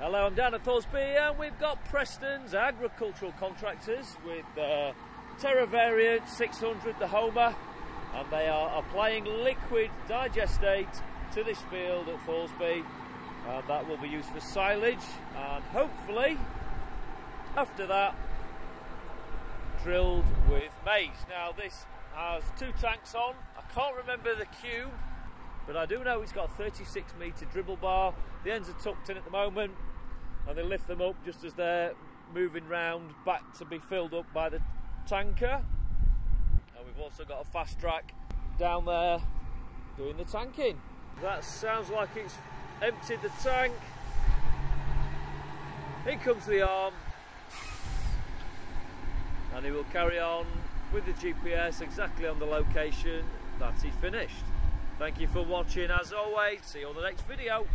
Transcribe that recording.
Hello, I'm Dan at Thoresby and we've got Preston's agricultural contractors with the Terra Variant 600, the Holmer, and they are applying liquid digestate to this field at Thoresby. And uh, that will be used for silage and hopefully after that drilled with maize. Now this has two tanks on. I can't remember the cube, but I do know it's got a 36 metre dribble bar. The ends are tucked in at the moment, and they lift them up just as they're moving round back to be filled up by the tanker. And we've also got a Fastrac down there doing the tanking. That sounds like it's emptied the tank. In comes the arm, and he will carry on with the GPS exactly on the location that he finished. Thank you for watching as always. See you on the next video.